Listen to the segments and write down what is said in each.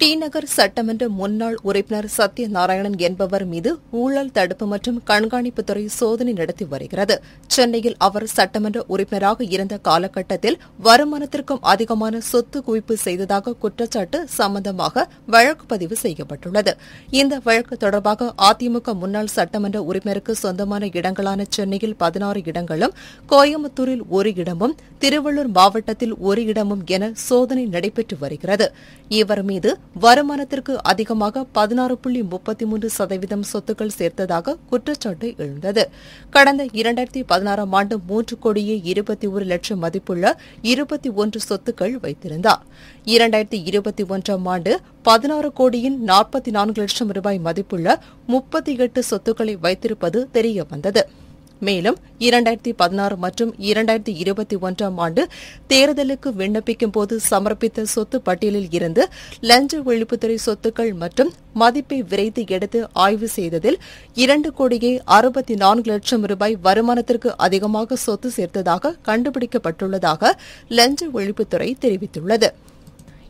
D நகர் சட்டமன்ற முன்னாள் உறுப்பினர் சத்யநாராயணன் என்பவர் மீது ஊழல் தடுப்பு மற்றும் கண்காணிப்புத்துறை சோதனை நடத்தி வருகிறது. சென்னையில் அவர் சட்டமன்ற உறுப்பினராக இருந்த காலகட்டத்தில் வருமானத்திற்கும் அதிகமான சொத்து குவிப்பு செய்ததாக குற்றச்சாட்டு சம்பந்தமாக வழக்கு பதிவு செய்யப்பட்டுள்ளது. இந்த வழக்கு தொடர்பாக அதிமுக முன்னாள் சட்டமன்ற உறுப்பினருக்கு சொந்தமான இடங்களான சென்னையில் பதினாறு இடங்களும் கோயம்புத்தூரில் ஒரு இடமும் திருவள்ளூர் மாவட்டத்தில் ஒரு இடமும் என சோதனை நடைபெற்று வருகிறது. இவர் மீது வருமானத்திற்கு அதிகமாக பதினாறு புள்ளி முப்பத்தி மூன்று சதவீதம் சொத்துக்கள் சேர்த்ததாக குற்றச்சாட்டு எழுந்தது. கடந்த இரண்டாயிரத்தி பதினாறாம் ஆண்டு மூன்று கோடியே இருபத்தி ஒரு லட்சம் மதிப்புள்ள இருபத்தி ஒன்று சொத்துக்கள் வைத்திருந்தார். இரண்டாயிரத்தி இருபத்தி ஒன்றாம் ஆண்டு பதினாறு கோடியின் நாற்பத்தி நான்கு லட்சம் ரூபாய் மதிப்புள்ள முப்பத்தி எட்டு சொத்துக்களை வைத்திருப்பது தெரியவந்தது. மேலும் இரண்டாயிரத்தி பதினாறு மற்றும் இரண்டாயிரத்தி இருபத்தி ஒன்றாம் ஆண்டு தேர்தலுக்கு விண்ணப்பிக்கும் போது சமர்ப்பித்த சொத்து பட்டியலில் இருந்து லஞ்ச ஒழிப்புத்துறை சொத்துக்கள் மற்றும் மதிப்பை விரைத்து எடுத்து ஆய்வு செய்ததில் இரண்டு கோடியே அறுபத்தி நான்கு லட்சம் ரூபாய் வருமானத்திற்கு அதிகமாக சொத்து சேர்த்ததாக கண்டுபிடிக்கப்பட்டுள்ளதாக லஞ்ச ஒழிப்புத்துறை தெரிவித்துள்ளது.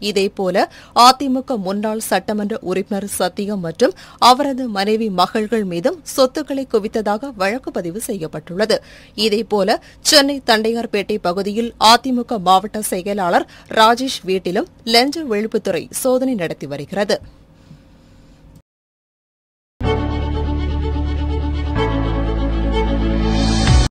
இதேபோல அதிமுக முன்னாள் சட்டமன்ற உறுப்பினர் சத்தியம் மற்றும் அவரது மனைவி மகள்கள் மீதும் சொத்துக்களை குவித்ததாக வழக்கு பதிவு செய்யப்பட்டுள்ளது. இதேபோல சென்னை தண்டையார்பேட்டை பகுதியில் அதிமுக மாவட்ட செயலாளர் ராஜேஷ் வீட்டிலும் லஞ்ச ஒழிப்புத்துறை சோதனை நடத்தி வருகிறது.